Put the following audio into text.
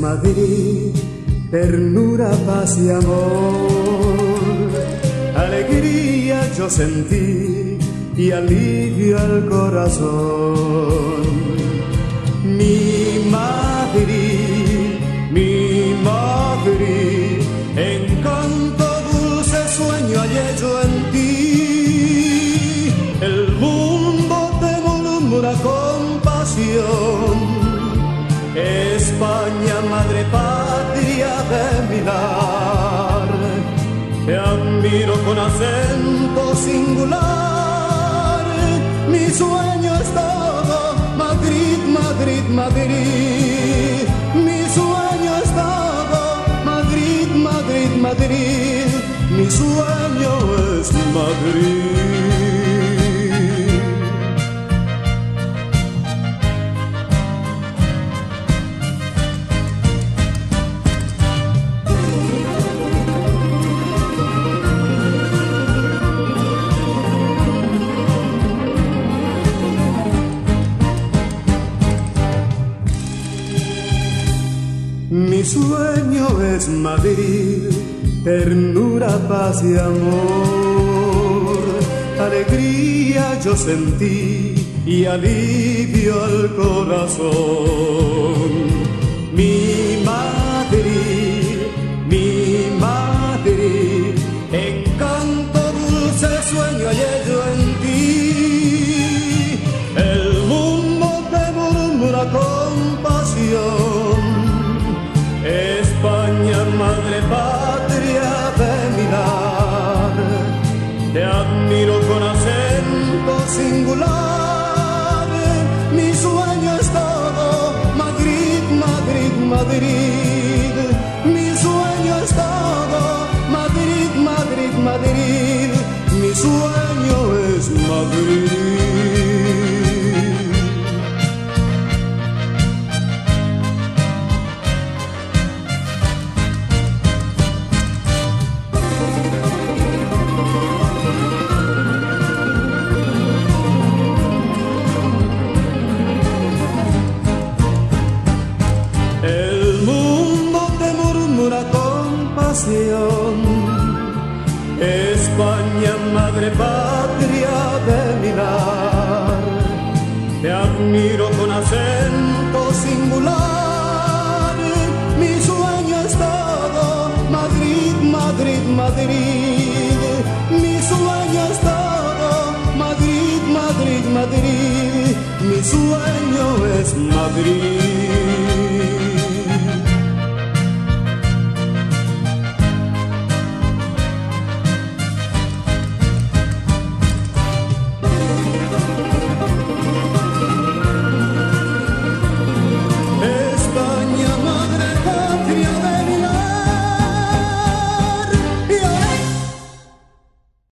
Madrid, ternura, paz y amor. Alegría yo sentí y alivio al corazón. Mi con acento singular. Mi sueño es todo, Madrid, Madrid, Madrid. Mi sueño es todo, Madrid, Madrid, Madrid. Mi sueño es Madrid. Mi sueño es Madrid, ternura, paz y amor. Alegría yo sentí y alivio al corazón. Mi Madrid, mi Madrid, encanto dulce sueño hallé yo en ti. El mundo te murmura con pasión. Madrid. Mi sueño es Madrid. El mundo te murmura con pasión. España, madre patria de mirar, te admiro con acento singular. Mi sueño es todo, Madrid, Madrid, Madrid. Mi sueño es todo, Madrid, Madrid, Madrid. Mi sueño es Madrid.